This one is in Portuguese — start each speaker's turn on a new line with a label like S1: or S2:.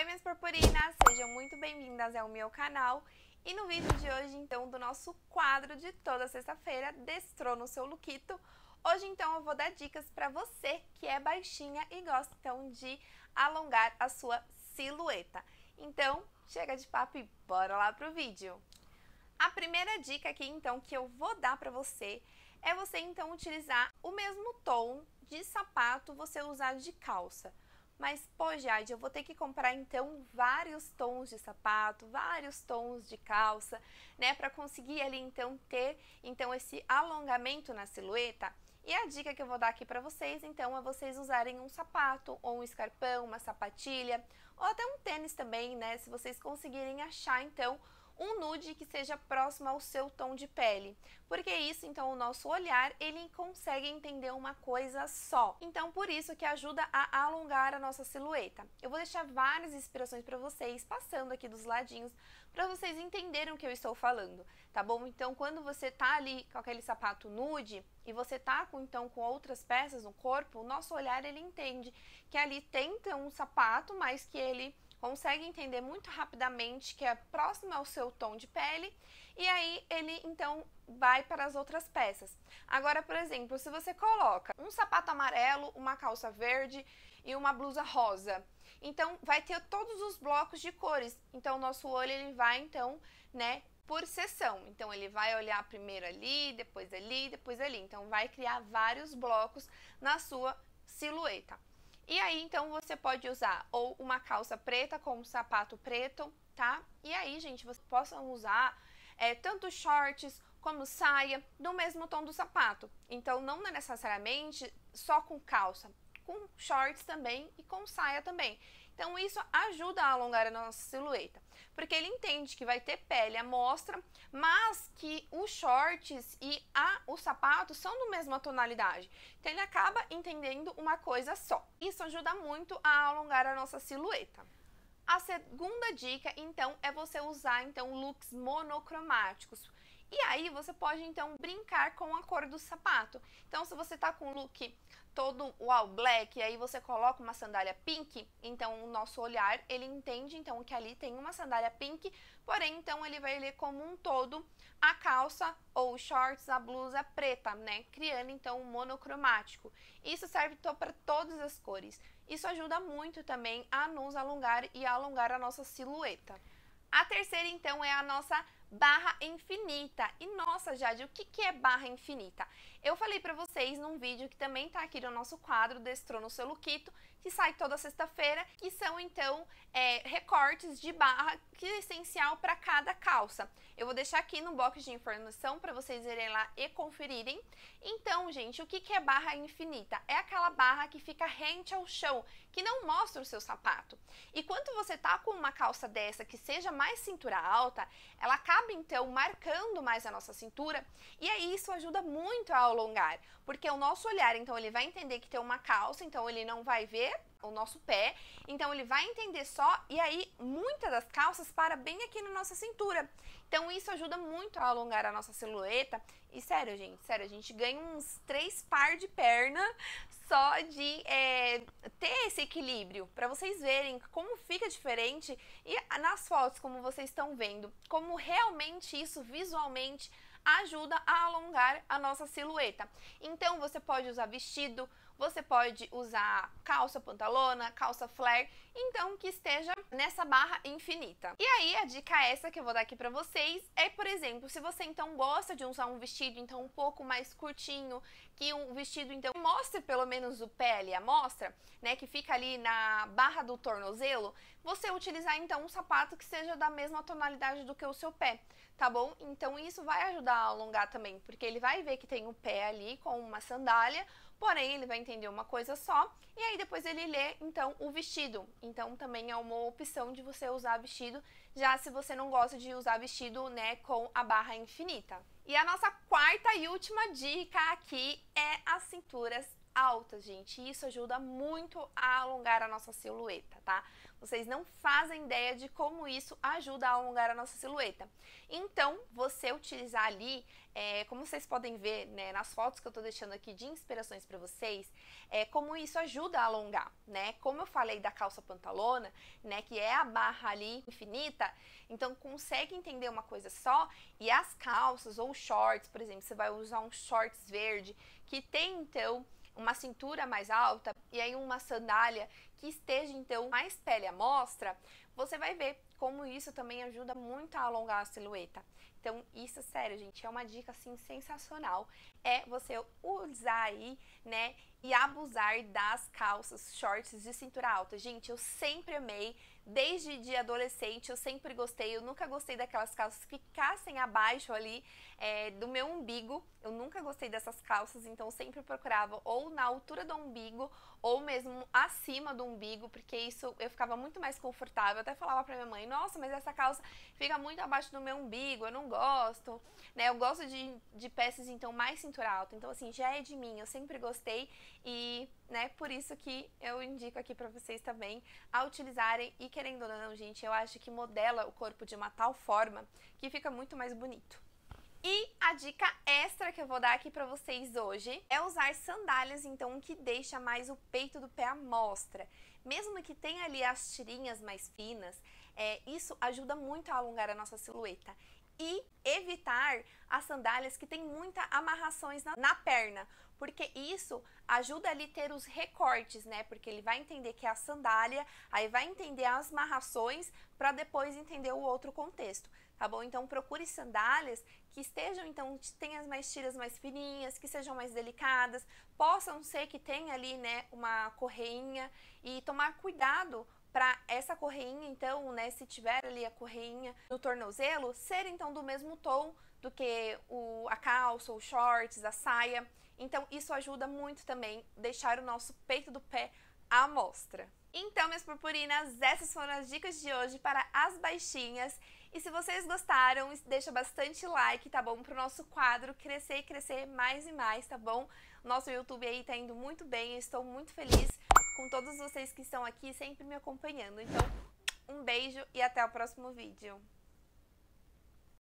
S1: Oi, minhas purpurinas! Sejam muito bem-vindas ao meu canal. E no vídeo de hoje, então, do nosso quadro de toda sexta-feira, Destrona o seu Luquito, hoje, então, eu vou dar dicas para você que é baixinha e gosta, então, de alongar a sua silhueta. Então, chega de papo e bora lá pro vídeo! A primeira dica aqui, então, que eu vou dar para você é você, então, utilizar o mesmo tom de sapato você usar de calça. Mas, pô, Jade, eu vou ter que comprar então vários tons de sapato, vários tons de calça, né, para conseguir ali então ter então esse alongamento na silhueta. E a dica que eu vou dar aqui para vocês, então, é vocês usarem um sapato ou um escarpão, uma sapatilha, ou até um tênis também, né, se vocês conseguirem achar então um nude que seja próximo ao seu tom de pele, porque isso então o nosso olhar ele consegue entender uma coisa só. Então por isso que ajuda a alongar a nossa silhueta. Eu vou deixar várias inspirações para vocês passando aqui dos ladinhos para vocês entenderem o que eu estou falando, tá bom? Então quando você tá ali com aquele sapato nude e você tá com então com outras peças no corpo, o nosso olhar ele entende que ali tem então um sapato, mas que ele consegue entender muito rapidamente que é próximo ao seu tom de pele e aí ele então vai para as outras peças. Agora, por exemplo, se você coloca um sapato amarelo, uma calça verde e uma blusa rosa, então vai ter todos os blocos de cores. Então o nosso olho ele vai então, né, por seção. Então ele vai olhar primeiro ali, depois ali, depois ali. Então vai criar vários blocos na sua silhueta. E aí, então, você pode usar ou uma calça preta com um sapato preto, tá? E aí, gente, vocês possam usar é, tanto shorts como saia do mesmo tom do sapato. Então, não necessariamente só com calça, com shorts também e com saia também. Então, isso ajuda a alongar a nossa silhueta, porque ele entende que vai ter pele à mostra, mas que os shorts e a, o sapato são da mesma tonalidade. Então, ele acaba entendendo uma coisa só. Isso ajuda muito a alongar a nossa silhueta. A segunda dica, então, é você usar então looks monocromáticos. E aí você pode então brincar com a cor do sapato. Então, se você tá com um look todo o all black e aí você coloca uma sandália pink, então o nosso olhar ele entende então que ali tem uma sandália pink, porém então ele vai ler como um todo a calça ou shorts, a blusa preta, né? Criando então um monocromático. Isso serve para todas as cores. Isso ajuda muito também a nos alongar e a alongar a nossa silhueta. A terceira então é a nossa barra infinita. E nossa, Jade, o que, que é barra infinita? Eu falei para vocês num vídeo que também tá aqui no nosso quadro Destrono seu Luquito, que sai toda sexta-feira, que são então é, recortes de barra que é essencial para cada calça. Eu vou deixar aqui no box de informação para vocês irem lá e conferirem. Então, gente, o que, que é barra infinita? É aquela barra que fica rente ao chão, que não mostra o seu sapato. E quando você tá com uma calça dessa que seja mais cintura alta, ela acaba então marcando mais a nossa cintura, e aí isso ajuda muito a alongar, porque o nosso olhar, então, ele vai entender que tem uma calça, então ele não vai ver o nosso pé. Então ele vai entender só e aí muitas das calças para bem aqui na nossa cintura. Então isso ajuda muito a alongar a nossa silhueta. E sério, gente, sério, a gente ganha uns três par de perna só de é, ter esse equilíbrio para vocês verem como fica diferente e nas fotos como vocês estão vendo, como realmente isso visualmente ajuda a alongar a nossa silhueta. Então você pode usar vestido, você pode usar calça pantalona, calça flare, então que esteja nessa barra infinita. E aí a dica essa que eu vou dar aqui para vocês é, por exemplo, se você então gosta de usar um vestido então um pouco mais curtinho, que um vestido então mostre pelo menos o pé ali a mostra, né, que fica ali na barra do tornozelo, você utilizar então um sapato que seja da mesma tonalidade do que o seu pé, tá bom? Então isso vai ajudar a alongar também, porque ele vai ver que tem o pé ali com uma sandália, porém ele vai entender uma coisa só e aí depois ele lê então o vestido. Então também é uma opção de você usar vestido, já se você não gosta de usar vestido, né, com a barra infinita. E a nossa quarta e última dica aqui é as cinturas altas, gente. Isso ajuda muito a alongar a nossa silhueta, tá? Vocês não fazem ideia de como isso ajuda a alongar a nossa silhueta. Então, você utilizar ali, é, como vocês podem ver né, nas fotos que eu tô deixando aqui de inspirações para vocês, é, como isso ajuda a alongar, né? Como eu falei da calça pantalona, né, que é a barra ali infinita, então consegue entender uma coisa só e as calças ou shorts, por exemplo, você vai usar um shorts verde que tem então uma cintura mais alta e aí uma sandália que esteja então mais pele à mostra, você vai ver como isso também ajuda muito a alongar a silhueta. Então, isso, sério, gente, é uma dica, assim, sensacional. É você usar aí, né, e abusar das calças, shorts de cintura alta. Gente, eu sempre amei, desde de adolescente, eu sempre gostei. Eu nunca gostei daquelas calças que ficassem abaixo ali é, do meu umbigo. Eu nunca gostei dessas calças, então eu sempre procurava ou na altura do umbigo ou mesmo acima do umbigo, porque isso eu ficava muito mais confortável. Eu até falava pra minha mãe, nossa, mas essa calça fica muito abaixo do meu umbigo, eu não gosto, né? Eu gosto de, de peças, então, mais cintura alta. Então, assim, já é de mim, eu sempre gostei e, né, por isso que eu indico aqui para vocês também a utilizarem e querendo ou não, gente, eu acho que modela o corpo de uma tal forma que fica muito mais bonito. E a dica extra que eu vou dar aqui para vocês hoje é usar sandálias, então, que deixa mais o peito do pé à mostra. Mesmo que tenha ali as tirinhas mais finas, é, isso ajuda muito a alongar a nossa silhueta e evitar as sandálias que tem muita amarrações na, na, perna, porque isso ajuda ali ter os recortes, né? Porque ele vai entender que é a sandália, aí vai entender as amarrações para depois entender o outro contexto, tá bom? Então procure sandálias que estejam então tenham mais tiras mais fininhas, que sejam mais delicadas, possam ser que tenha ali, né, uma correinha e tomar cuidado para essa correinha, então, né, se tiver ali a correinha no tornozelo, ser então do mesmo tom do que o, a calça, os shorts, a saia. Então, isso ajuda muito também deixar o nosso peito do pé à mostra. Então, minhas purpurinas, essas foram as dicas de hoje para as baixinhas. E se vocês gostaram, deixa bastante like, tá bom? Para o nosso quadro crescer e crescer mais e mais, tá bom? Nosso YouTube aí tá indo muito bem, eu estou muito feliz com todos vocês que estão aqui sempre me acompanhando. Então, um beijo e até o próximo vídeo.